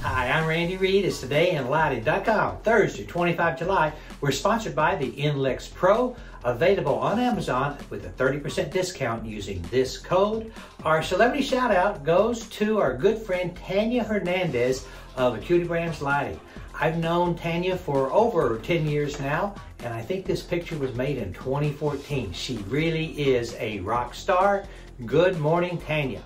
Hi, I'm Randy Reid. It's today in lighting.com, Thursday, 25 July. We're sponsored by the In. Licht Pro, available on Amazon with a 30% discount using this code. Our celebrity shout out goes to our good friend Tanya Hernandez of Acuity Brands Lighting. I've known Tanya for over 10 years now, and I think this picture was made in 2014. She really is a rock star. Good morning, Tanya.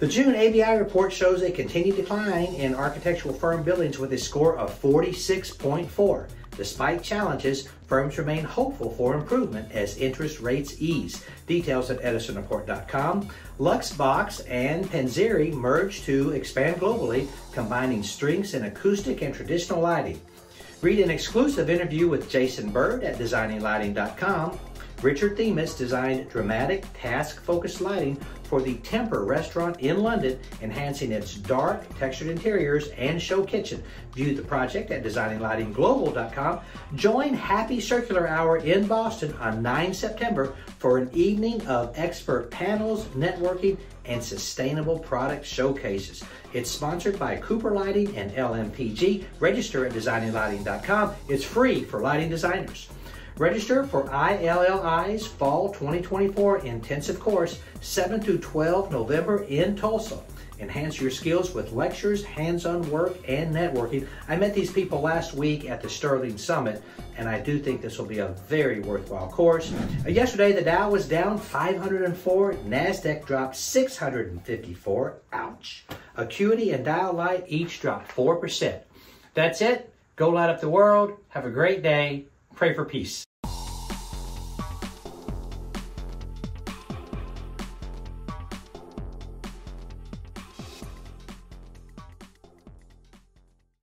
The June ABI report shows a continued decline in architectural firm billings with a score of 46.4. Despite challenges, firms remain hopeful for improvement as interest rates ease. Details at edisonreport.com. Luxxbox and Panzeri merge to expand globally, combining strengths in acoustic and traditional lighting. Read an exclusive interview with Jason Bird at designinglighting.com Richard Themis designed dramatic, task-focused lighting for the Temper restaurant in London, enhancing its dark, textured interiors and show kitchen. View the project at designinglightingglobal.com. Join Happy Circular Hour in Boston on 9 September for an evening of expert panels, networking, and sustainable product showcases. It's sponsored by Cooper Lighting and LMPG. Register at designinglighting.com. It's free for lighting designers. Register for ILLI's Fall 2024 Intensive Course 7 to 12 November in Tulsa. Enhance your skills with lectures, hands-on work, and networking. I met these people last week at the Sterling Summit, and I do think this will be a very worthwhile course. Uh, yesterday, the Dow was down 504, NASDAQ dropped 654. Ouch. Acuity and Dialight each dropped 4%. That's it. Go light up the world. Have a great day. Pray for peace.